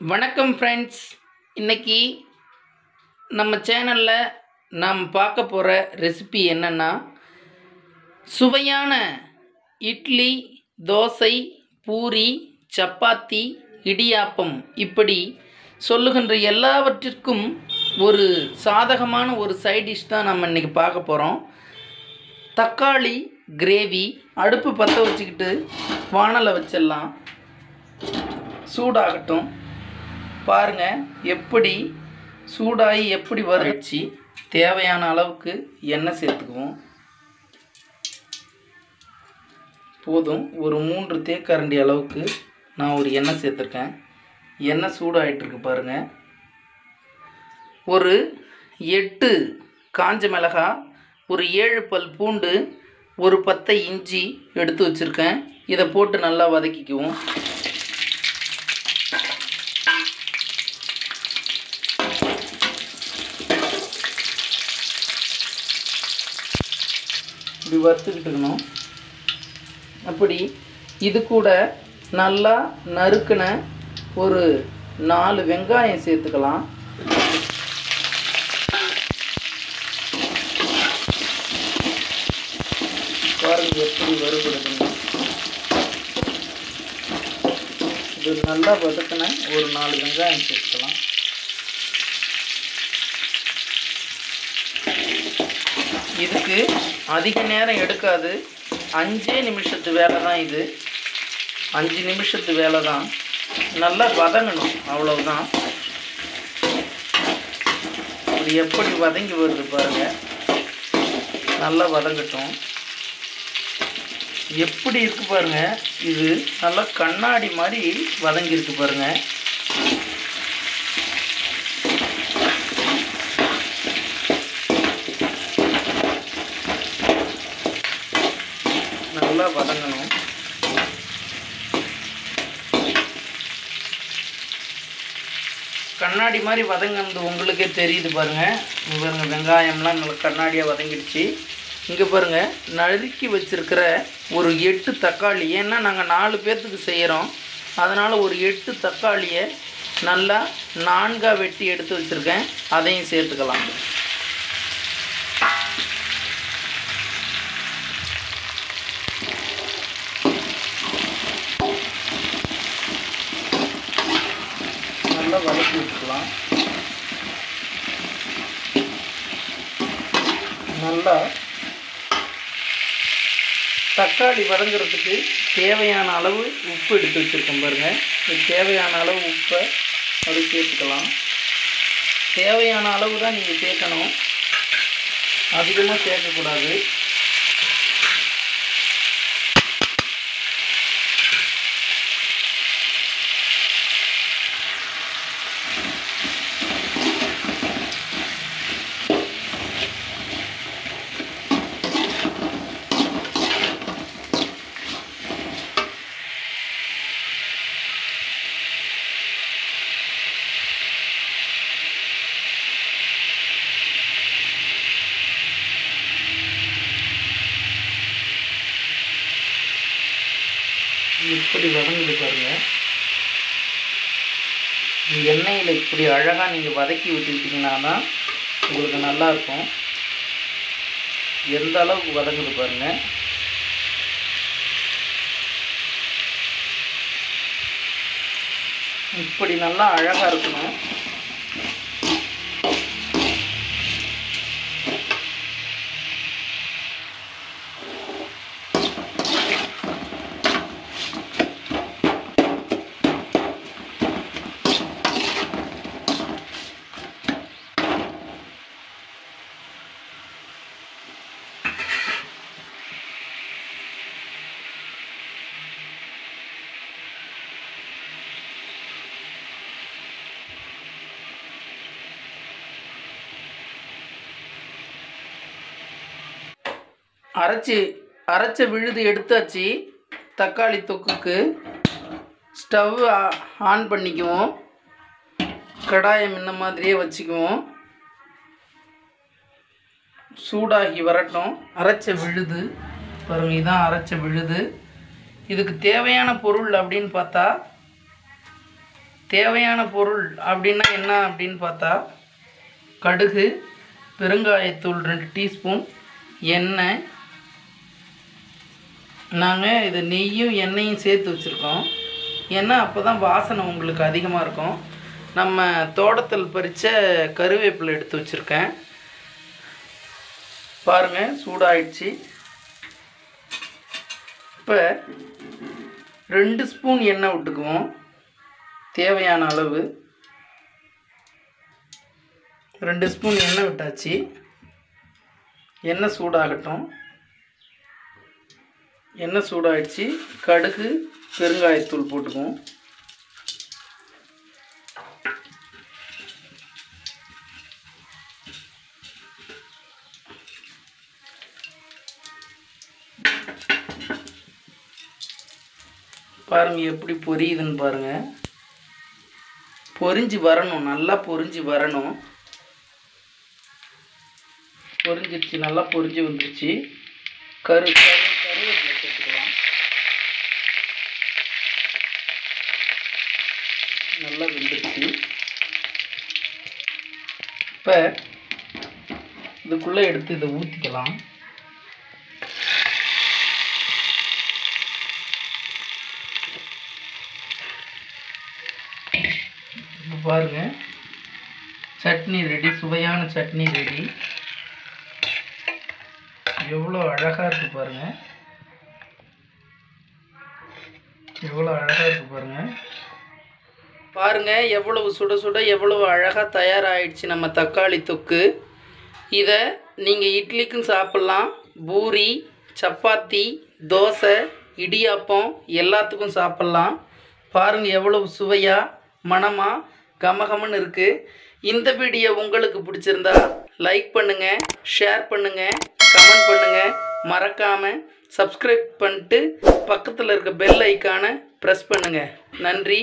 வணக்கம் ஃப்ரெண்ட்ஸ் இன்னைக்கு நம்ம சேனலில் நாம் பார்க்க போகிற ரெசிபி என்னென்னா சுவையான இட்லி தோசை பூரி சப்பாத்தி இடியாப்பம். இப்படி சொல்லுகின்ற எல்லாவற்றிற்கும் ஒரு சாதகமான ஒரு சைடிஷ் தான் நம்ம இன்றைக்கி பார்க்க போகிறோம் தக்காளி கிரேவி அடுப்பு பற்ற வச்சுக்கிட்டு வானலை வச்சிடலாம். சூடாகட்டும். பாருங்க எப்படி சூடாகி எப்படி வறுச்சு தேவையான அளவுக்கு எண்ணெய் சேர்த்துக்குவோம். போதும் ஒரு மூன்று தேக்கரண்டி அளவுக்கு நான் ஒரு எண்ணெய் சேர்த்துருக்கேன். எண்ணெய் சூடாகிட்டுருக்கு பாருங்கள் ஒரு எட்டு காஞ்ச மிளகாய் ஒரு ஏழு பல் பூண்டு ஒரு பத்தை இஞ்சி எடுத்து வச்சுருக்கேன். இதை போட்டு நல்லா வதக்கிக்குவோம். இப்படி வறுத்துக்கிட்டுக்கணும் அப்படி இது கூட நல்லா நறுக்கின ஒரு நாலு வெங்காயம் சேர்த்துக்கலாம். பாருங்கள் எப்படி வறுபடுதுன்னு. இது நல்லா வதக்கின ஒரு நாலு வெங்காயம் சேர்த்து இதுக்கு அதிக நேரம் எடுக்காது. அஞ்சே நிமிஷத்து வேலை தான் இது. அஞ்சு நிமிஷத்து வேலை தான். நல்லா வதங்கணும். அவ்வளவுதான். இது எப்படி வதங்கி வருது பாருங்கள் நல்லா வதங்கட்டும். எப்படி இருக்கு பாருங்க. இது நல்லா கண்ணாடி மாதிரி வதங்கியிருக்கு பாருங்கள் பாருங்க நல்லா வதங்கணும் கண்ணாடி மாதிரி வதங்கினது உங்களுக்கே தெரியுது பாருங்கள் பாருங்கள் வெங்காயம்லாம் நல்லா கண்ணாடியாக வதங்கிடுச்சு. இங்கே பாருங்கள் நறுக்கி வச்சுருக்கிற ஒரு எட்டு தக்காளி. ஏன்னா நாங்கள் நாலு பேர்த்துக்கு செய்கிறோம் அதனால் ஒரு எட்டு தக்காளியை நல்லா நான்காக வெட்டி எடுத்து வச்சுருக்கேன். அதையும் சேர்த்துக்கலாம். நல்லா வதக்கி விட்டுக்கலாம். நல்லா தக்காளி வரைஞ்சுறதுக்கு தேவையான அளவு உப்பு எடுத்து வச்சுருக்கோம் பாருங்க. இது தேவையான அளவு உப்பை அது சேர்த்துக்கலாம். தேவையான அளவு தான் நீங்கள் சேர்க்கணும். அதிகமாக சேர்க்கக்கூடாது. இப்படி வதங்குது பாருங்கள் இந்த எண்ணெயில் இப்படி அழகாக நீங்கள் வதக்கி விட்டுக்கிட்டிங்கன்னா தான் உங்களுக்கு நல்லா இருக்கும் எந்த அளவுக்கு வதங்குது பாருங்கள் இப்படி நல்லா அழகாக இருக்கணும். அரைச்சி அரைச்ச விழுது எடுத்தாச்சு. தக்காளி தொக்குக்கு ஸ்டவ் ஆன் பண்ணிக்குவோம். கடாயம் இந்த மாதிரியே வச்சுக்குவோம். சூடாகி வரட்டும். அரைச்ச விழுது பாருங்க இதான் அரைச்ச விழுது. இதுக்கு தேவையான பொருள் அப்படின்னு பார்த்தா தேவையான பொருள் அப்படின்னா என்ன அப்படின்னு பார்த்தா கடுகு பெருங்காயத்தூள் ரெண்டு டீஸ்பூன் எண்ணெய் நாங்கள் இது நெய்யும் எண்ணெயும் சேர்த்து வச்சுருக்கோம். ஏன்னா அப்போ தான் வாசனை உங்களுக்கு அதிகமாக இருக்கும். நம்ம தோட்டத்தில் பறித்த கருவேப்பிலை எடுத்து வச்சுருக்கேன். பாருங்கள் சூடாயிடுச்சு. இப்போ ரெண்டு ஸ்பூன் எண்ணெய் விட்டுக்குவோம். தேவையான அளவு. ரெண்டு ஸ்பூன் எண்ணெய் விட்டாச்சு. எண்ணெய் சூடாகட்டும். எண்ணெய் சூடாகிடுச்சு கடுகு பெருங்காயத்தூள் போட்டுக்குவோம். பாருங்கள் எப்படி பொரியுதுன்னு பாருங்கள் பொரிஞ்சு வரணும் நல்லா பொரிஞ்சு வரணும். பொரிஞ்சிருச்சு நல்லா பொரிஞ்சு வந்துருச்சு. கரு கரு கருவேப்பிலை சேர்த்துக்கலாம் நல்லா வெந்துருச்சு. இப்போ இதுக்குள்ளே எடுத்து இதை ஊற்றிக்கலாம் இப்போ பாருங்க. சட்னி ரெடி சுவையான சட்னி ரெடி எவ்வளோ அழகாக இருக்குது பாருங்க. எவ்வளோ அழகாக இருக்குது பாருங்கள் பாருங்க எவ்வளவு சுட சுட எவ்வளவு அழகாக தயாராகிடுச்சு நம்ம தக்காளி தொக்கு. இதை நீங்கள் இட்லிக்கும் சாப்பிட்லாம். பூரி சப்பாத்தி தோசை இடியாப்பம் எல்லாத்துக்கும் சாப்பிட்லாம். பாருங்கள் எவ்வளவு சுவையாக மணமாக கமகமன்னு இருக்குது இந்த வீடியோ உங்களுக்கு பிடிச்சிருந்தா லைக் பண்ணுங்கள் ஷேர் பண்ணுங்கள் கமெண்ட் பண்ணுங்கள் மறக்காமல் சப்ஸ்கிரைப் பண்ணிட்டு பக்கத்தில் இருக்க பெல் ஐக்கானை ப்ரெஸ் பண்ணுங்கள் நன்றி.